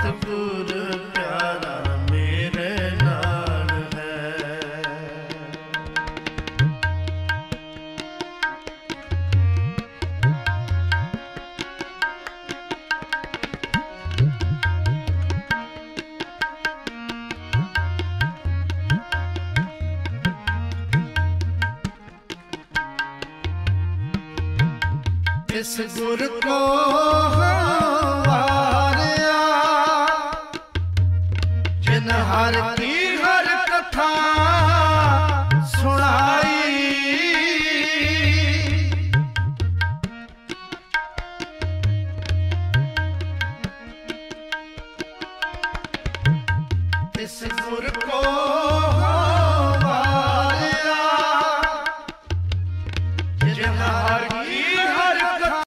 ਸਤਿਗੁਰ ਪਿਆਰਾ ਮੇਰੇ ਨਾਲ ਹੈ। ਇਸ ਗੁਰ ਕੋ ਹਰ ਕੀ ਹਰ ਕਥਾ ਸੁਣਾਈ। ਇਸ ਗੁਰ ਕੋ ਜਹਾਰ ਕੀ